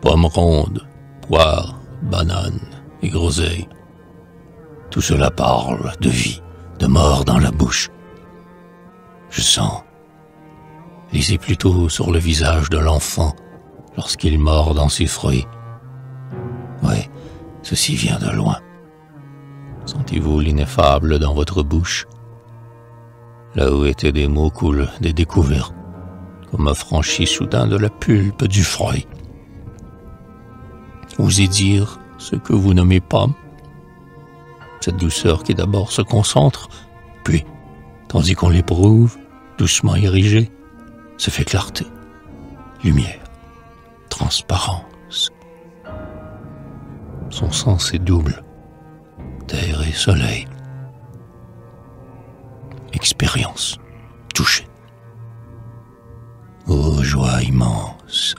Pommes rondes, poires, bananes et groseilles. Tout cela parle de vie, de mort dans la bouche. Je sens. Lisez plutôt sur le visage de l'enfant lorsqu'il mord dans ses fruits. Oui, ceci vient de loin. Sentez-vous l'ineffable dans votre bouche? Là où étaient des mots coulent des découvertes, comme affranchis soudain de la pulpe du fruit. Osez dire ce que vous nommez pomme Cette douceur qui d'abord se concentre, puis, tandis qu'on l'éprouve, doucement érigée, se fait clarté, lumière, transparence. Son sens est double, terre et soleil. Expérience, toucher. Oh joie immense